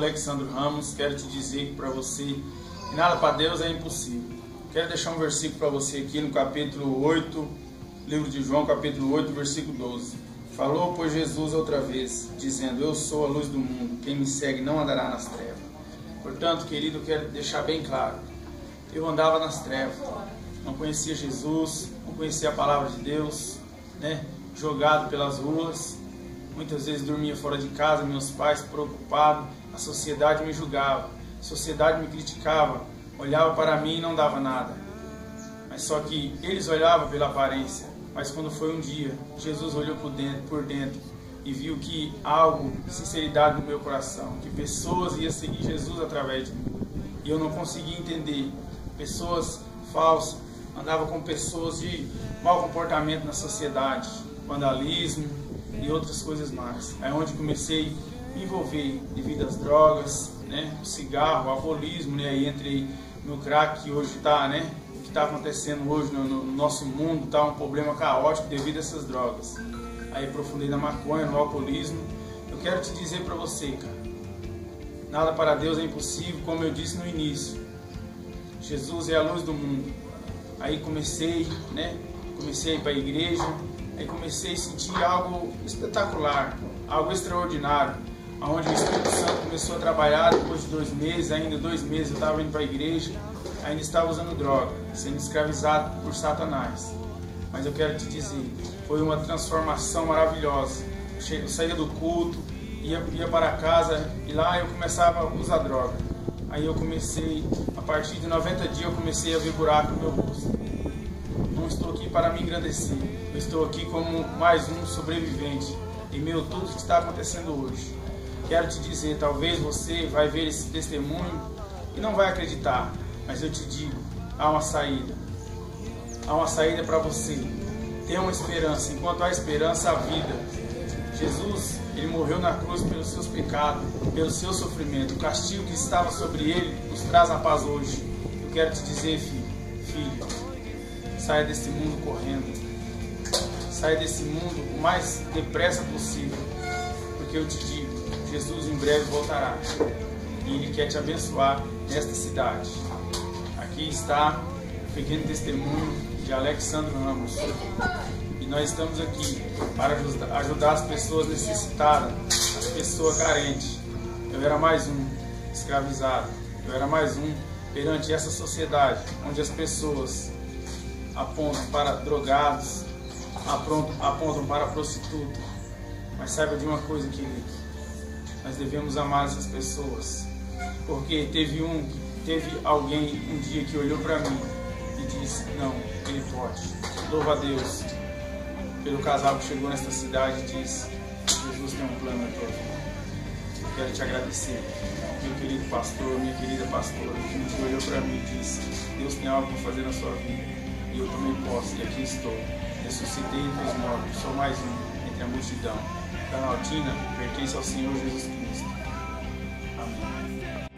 Alexandre Ramos. Quero te dizer para você que nada para Deus é impossível. Quero deixar um versículo para você aqui no capítulo 8, livro de João, capítulo 8, versículo 12. Falou, pois, Jesus outra vez, dizendo: Eu sou a luz do mundo, quem me segue não andará nas trevas. Portanto, querido, quero deixar bem claro: eu andava nas trevas, não conhecia Jesus, não conhecia a palavra de Deus, né? jogado pelas ruas, muitas vezes dormia fora de casa, meus pais preocupados, a sociedade me julgava, a sociedade me criticava, olhava para mim e não dava nada. Mas só que eles olhavam pela aparência, mas quando foi um dia, Jesus olhou por dentro, por dentro e viu que algo, sinceridade no meu coração, que pessoas iam seguir Jesus através de mim. E eu não conseguia entender. Pessoas falsas, andava com pessoas de mau comportamento na sociedade, vandalismo e outras coisas mais. É onde comecei a me envolver devido às drogas, né, cigarro, alcoolismo, né, e entrei no crack que hoje está, né, que está acontecendo hoje no, no nosso mundo está um problema caótico devido a essas drogas. Aí aprofundei na maconha, no alcoolismo. Eu quero te dizer para você, cara, nada para Deus é impossível, como eu disse no início. Jesus é a luz do mundo. Aí comecei, né, comecei para a igreja, aí comecei a sentir algo espetacular, algo extraordinário, onde o Espírito Santo começou a trabalhar depois de dois meses, ainda dois meses eu estava indo para a igreja, ainda estava usando droga, sendo escravizado por Satanás. Mas eu quero te dizer, foi uma transformação maravilhosa. Eu saía do culto, ia, ia para casa e lá eu começava a usar droga. Aí eu comecei, a partir de 90 dias eu comecei a ver buraco no meu rosto não estou aqui para me engrandecer. Eu estou aqui como mais um sobrevivente em meio a tudo que está acontecendo hoje. Quero te dizer, talvez você vai ver esse testemunho e não vai acreditar, mas eu te digo, há uma saída. Há uma saída para você. Tenha uma esperança. Enquanto há esperança, há vida. Jesus, ele morreu na cruz pelos seus pecados, pelo seu sofrimento. O castigo que estava sobre ele nos traz a paz hoje. Eu quero te dizer, filho, filho, saia desse mundo correndo. Saia desse mundo o mais depressa possível. Porque eu te digo, Jesus em breve voltará. E Ele quer te abençoar nesta cidade. Aqui está o pequeno testemunho de Alexandre Ramos. E nós estamos aqui para ajudar as pessoas necessitadas, as pessoas carentes. Eu era mais um escravizado. Eu era mais um perante essa sociedade onde as pessoas apontam para drogados, apontam, para prostituta. Mas saiba de uma coisa, querido. Nós devemos amar essas pessoas. Porque teve um, teve alguém um dia que olhou para mim e disse, não, ele pode. Louva a Deus pelo casal que chegou nesta cidade e disse, Jesus tem um plano na tua vida. Quero te agradecer, meu querido pastor, minha querida pastora, que um dia olhou para mim e disse, Deus tem algo para fazer na sua vida. E eu tomei posse e aqui estou. Ressuscitei entre os mortos, sou mais um entre a multidão. Planaltina pertence ao Senhor Jesus Cristo. Amém.